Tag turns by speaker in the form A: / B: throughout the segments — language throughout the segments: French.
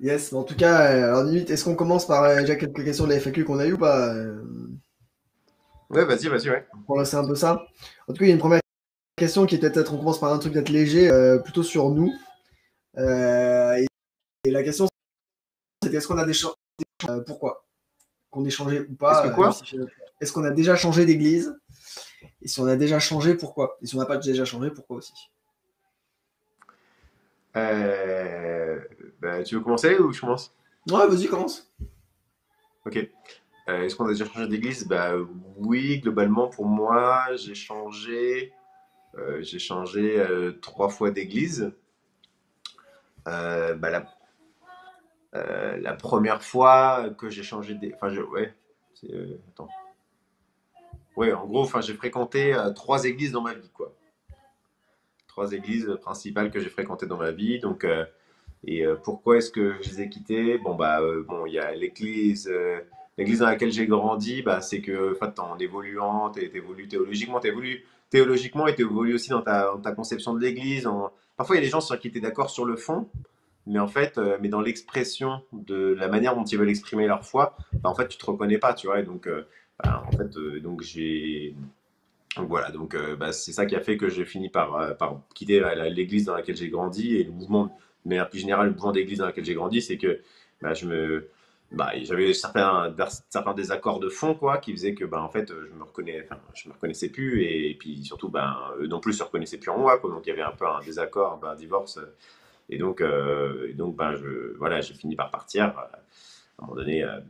A: Yes, mais en tout cas, euh, alors limite, est-ce qu'on commence par euh, déjà quelques questions de la FAQ qu'on a eu ou pas euh,
B: Ouais, vas-y, vas-y, ouais.
A: Pour lancer un peu ça. En tout cas, il y a une première question qui était peut-être, on commence par un truc peut-être léger, euh, plutôt sur nous. Et, et la question, c'était est-ce qu'on a des Pourquoi? Qu'on ait changé ou pas si- Est-ce qu'on a déjà changé d'église? Et si on a déjà changé, pourquoi? Et si on n'a pas déjà changé, pourquoi aussi?
B: Euh, bah, tu veux commencer ou je commence?
A: Ouais, vas-y, commence.
B: Ok. Euh, est-ce qu'on a déjà changé d'église? Bah oui, globalement pour moi, j'ai changé, euh, j'ai changé euh, trois fois d'église. Euh, bah, la, euh, la première fois que j'ai changé d'église, enfin je, ouais, c'est, euh, attends. Ouais, en gros, enfin j'ai fréquenté euh, trois églises dans ma vie, quoi. Trois églises principales que j'ai fréquentées dans ma vie, donc. euh, Et euh, pourquoi est-ce que je les ai quittés? Bon, bah, euh, bon, il y a l'église, euh, l'église dans laquelle j'ai grandi, bah, c'est que, en évoluant, tu évolues théologiquement, tu évolues théologiquement et tu évolues aussi dans ta, conception de l'église. Parfois, il y a des gens sur qui tu es d'accord sur le fond, mais en fait, mais dans l'expression de la manière dont ils veulent exprimer leur foi, bah, en fait, tu te reconnais pas, tu vois. Et donc, bah, en fait, donc j'ai. Voilà, donc bah, c'est ça qui a fait que j'ai fini par, par quitter l'église dans laquelle j'ai grandi et le mouvement, de manière plus générale, le mouvement d'église dans laquelle j'ai grandi, c'est que bah, je me, bah, j'avais certains, certains désaccords de fond quoi, qui faisaient que bah, en fait, je me me reconnaissais plus et, puis surtout, ben eux non plus se reconnaissaient plus en moi, quoi, donc il y avait un peu un désaccord, un divorce, et donc, euh, donc ben, je, voilà, j'ai fini par partir euh, à un moment donné. euh,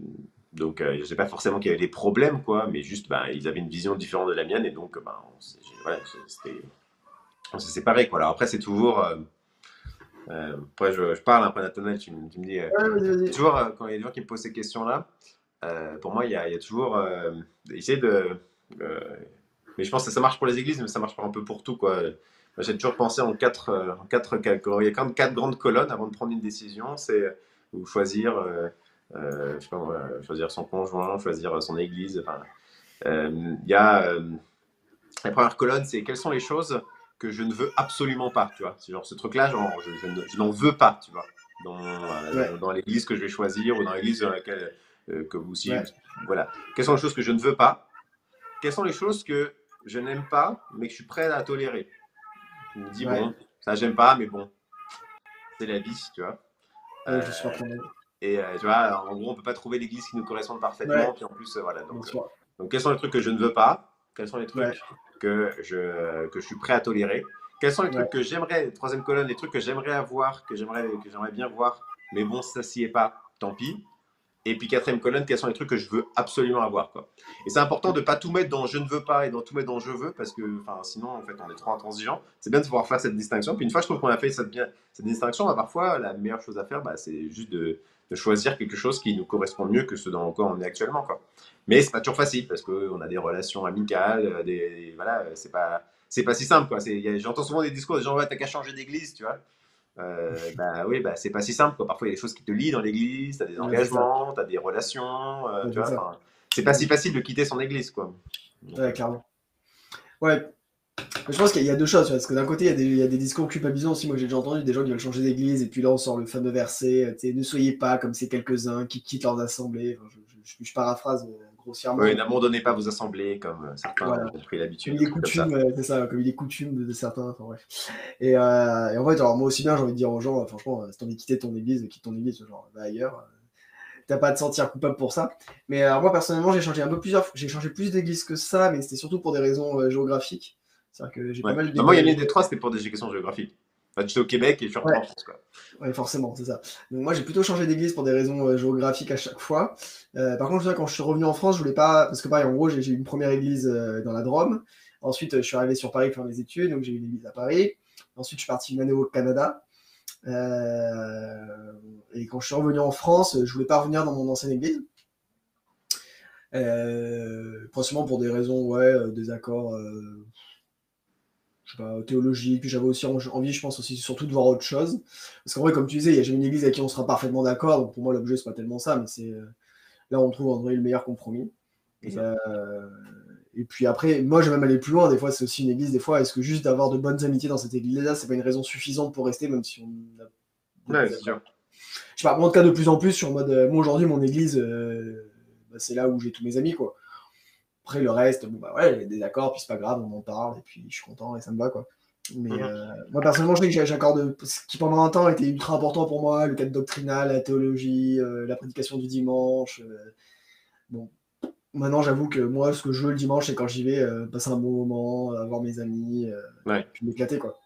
B: donc, je sais pas forcément qu'il y avait des problèmes, quoi, mais juste, ils avaient une vision différente de la mienne, et donc, ben, on s'est voilà, séparés, quoi. Alors après, c'est toujours. Euh, après, je, je parle un peu Nathanaël, tu, me tu me dis. euh,
A: Ouais,
B: toujours, euh, quand il y a des gens qui me posent ces questions-là, pour moi, il y a, il y a toujours. essayer de. mais je pense que ça marche pour les églises, mais ça marche pas un peu pour tout, quoi. J'ai toujours pensé en quatre, en quatre catégories. Il y a quand même quatre grandes colonnes avant de prendre une décision. C'est ou choisir, je sais pas, moi, choisir son conjoint, choisir son église. Enfin, il y a la première colonne, c'est quelles sont les choses que je ne veux absolument pas, tu vois. C'est genre ce truc-là, genre, je, je ne- je n'en veux pas, tu vois, dans, euh,
A: Ouais.
B: dans l'église que je vais choisir ou dans l'église dans laquelle euh, que vous aussi.
A: Ouais.
B: Voilà. Quelles sont les choses que je ne veux pas? Quelles sont les choses que je n'aime pas, mais que je suis prêt à tolérer? Je me dis,
A: Ouais.
B: bon, ça, j'aime pas, mais bon, c'est la vie, tu vois. Euh,
A: je suis partant.
B: et euh, tu vois, en gros, on peut pas trouver l'église qui nous corresponde parfaitement. Puis en plus, euh, voilà. Donc, euh, donc, quels sont les trucs que je ne veux pas? Quels sont les trucs
A: Ouais.
B: que, je, que je suis prêt à tolérer? Quels sont les trucs que j'aimerais, troisième colonne, les trucs que j'aimerais avoir, que j'aimerais, que j'aimerais bien voir, mais bon, ça s'y est pas, tant pis. Et puis quatrième colonne, quels sont les trucs que je veux absolument avoir, quoi. Et c'est important de pas tout mettre dans je ne veux pas et dans tout mettre dans je veux, parce que, sinon, en fait, on est trop intransigeant. C'est bien de pouvoir faire cette distinction. Puis une fois, je trouve qu'on a fait cette, cette distinction, bah, parfois, la meilleure chose à faire, bah, c'est juste de, choisir quelque chose qui nous correspond mieux que ce dans quoi on est actuellement, quoi. Mais c'est pas toujours facile parce qu'on a des relations amicales, euh, des, voilà, c'est pas, pas si simple J'entends souvent des discours des gens ouais t'as qu'à changer d'église, tu vois. Euh, bah oui, bah c'est pas si simple quoi. Parfois il y a des choses qui te lient dans l'église, t'as des
A: Ouais, c'est ça.
B: engagements, t'as des relations, euh, tu vois.
A: c'est
B: pas si facile de quitter son église quoi. Donc,
A: Ouais, clairement. Ouais. Mais Je pense qu'il y a deux choses, tu parce que d'un côté, il y, a des, il y a des discours culpabilisants aussi. Moi, j'ai déjà entendu des gens qui veulent changer d'église, et puis là, on sort le fameux verset, euh, tu ne soyez pas comme ces quelques-uns qui quittent leurs assemblées. Enfin, je, je- je paraphrase euh, grossièrement.
B: Oui, n'abandonnez pas vos assemblées comme euh, certains
A: Voilà.
B: ont pris l'habitude.
A: Comme il est coutume, c'est ça, comme il est coutume de, de certains, enfin bref. Et, euh, et en fait, alors moi aussi bien, j'ai envie de dire aux gens, euh, franchement, si t'as envie de quitter ton église, quitte ton église, genre, va ailleurs. T'as pas à te sentir coupable pour ça. Mais alors moi, personnellement, j'ai changé un peu plusieurs, j'ai changé plus d'églises que ça, mais c'était surtout pour des raisons euh, géographiques. C'est-à-dire que j'ai
B: Ouais.
A: pas mal
B: Bah, moi, il y a
A: d'églises-
B: une des trois, c'était pour des questions géographiques. Enfin, j'étais au Québec et je suis rentré
A: Ouais.
B: en France quoi.
A: Ouais, forcément, c'est ça. Donc moi, j'ai plutôt changé d'église pour des raisons euh, géographiques à chaque fois. Euh, par contre, je quand je suis revenu en France, je voulais pas, parce que pareil, en gros, j'ai eu une première église euh, dans la Drôme. Ensuite, je suis arrivé sur Paris pour faire mes études, donc j'ai eu une église à Paris. Ensuite, je suis parti une année au Canada. Et quand je suis revenu en France, je voulais pas revenir dans mon ancienne église. Euh, principalement pour des raisons, ouais, des accords, je sais pas, théologiques. Puis j'avais aussi en- envie, je pense aussi, surtout de voir autre chose. Parce qu'en vrai, comme tu disais, il y a jamais une église avec qui on sera parfaitement d'accord. Donc pour moi, l'objet, c'est pas tellement ça, mais c'est euh, là, on trouve en vrai le meilleur compromis. Et, euh, et puis après, moi, je vais même aller plus loin. Des fois, c'est aussi une église. Des fois, est-ce que juste d'avoir de bonnes amitiés dans cette église-là, c'est pas une raison suffisante pour rester, même si on a.
B: Ouais, c'est sûr.
A: je sais pas, moi en tout cas de plus en plus, sur mode, moi aujourd'hui mon église, bah, c'est là où j'ai tous mes amis, quoi. Après le reste, bon bah ouais, il y a des accords, puis c'est pas grave, on en parle, et puis je suis content et ça me va, quoi. Mais mhm. euh, moi, personnellement, je sais que j'accorde ce qui pendant un temps était ultra important pour moi, le cadre doctrinal, la théologie, euh, la prédication du dimanche. Euh, bon, maintenant, j'avoue que moi, ce que je veux le dimanche, c'est quand j'y vais, passer un bon moment, avoir mes amis, puis m'éclater, quoi.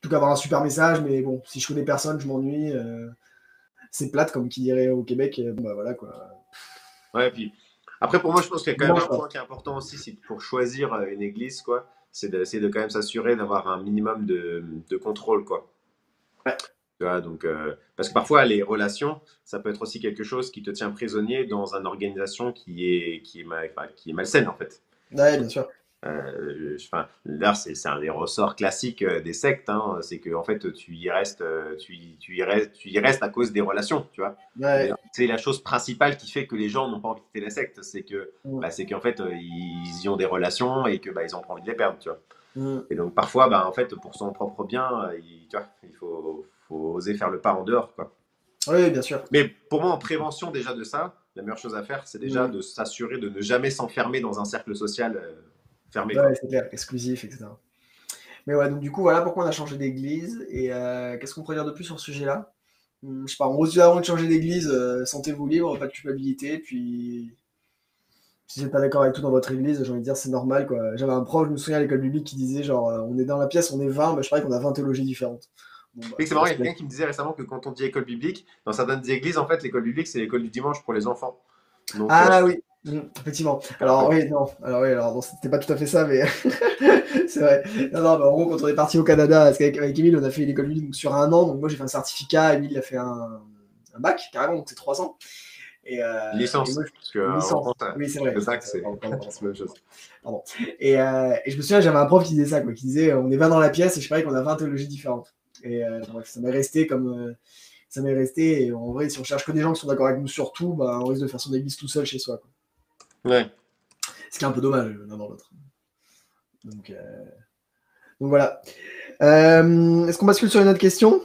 A: tout cas, avoir un super message, mais bon, si je connais personne, je m'ennuie. c'est plate, comme qui dirait au Québec. bah voilà, quoi.
B: Ouais, puis après, pour moi, je pense qu'il y a quand même un point qui est important aussi, c'est pour choisir une église, quoi c'est d'essayer de quand même s'assurer d'avoir un minimum de, de, contrôle, quoi. Ouais. Tu vois, donc, euh, parce que parfois, les relations, ça peut être aussi quelque chose qui te tient prisonnier dans une organisation qui est, qui est, mal, qui est malsaine, en fait.
A: Ouais, bien sûr.
B: Euh, enfin, là, c'est un des ressorts classiques euh, des sectes. Hein, c'est que en fait, tu y restes, euh, tu, tu, y restes, tu y restes à cause des relations, tu vois. C'est la chose principale qui fait que les gens n'ont pas envie de quitter la secte, c'est que, bah, c'est qu'en fait, ils y ont des relations et que bah, ils ont pas envie de les perdre, tu vois. Et donc parfois, bah, en fait, pour son propre bien, il, tu vois, il faut, faut, oser faire le pas en dehors, quoi.
A: Oui, bien sûr.
B: Mais pour moi, en prévention déjà de ça, la meilleure chose à faire, c'est déjà de s'assurer de ne jamais s'enfermer dans un cercle social
A: fermé. c'est clair, exclusif, etc. Mais ouais, donc du coup, voilà pourquoi on a changé d'église. Et euh, qu'est-ce qu'on pourrait dire de plus sur ce sujet-là? Hmm, Je sais pas, en gros, avant de changer d'église, euh, sentez-vous libre, pas de culpabilité. Puis, si vous n'êtes pas d'accord avec tout dans votre église, j'ai envie de dire, c'est normal. quoi. J'avais un prof, je me souviens à l'école biblique, qui disait genre, euh, on est dans la pièce, on est 20, bah, je parie qu'on a 20 théologies différentes.
B: Bon, bah, c'est marrant, il y a quelqu'un qui me disait récemment que quand on dit école biblique, dans certaines églises, en fait, l'école biblique, c'est l'école du dimanche pour les enfants.
A: ah oui, Mmh, effectivement. Alors oui, non, alors oui, alors c'était pas tout à fait ça, mais c'est vrai. Non, non, en gros, quand on est parti au Canada, parce qu'avec avec Emile, on a fait l'école donc sur un an, donc moi j'ai fait un certificat, Emile a fait un, un bac carrément, donc c'est trois ans.
B: Et, euh, licence. parce que,
A: licence. oui, c'est vrai. C'est la même chose. Pardon. Et, euh, et, je me souviens, j'avais un prof qui disait ça, quoi, qui disait, on est 20 dans la pièce et je parie qu'on a 20 théologies différentes. Et euh, bref, ça m'est resté comme euh, ça m'est resté. Et en vrai, si on cherche que des gens qui sont d'accord avec nous sur tout, bah, on risque de faire son église tout seul chez soi. Quoi.
B: Ouais.
A: Ce qui est un peu dommage l'un dans l'autre. Donc, euh, voilà. Euh, est-ce qu'on bascule sur une autre question?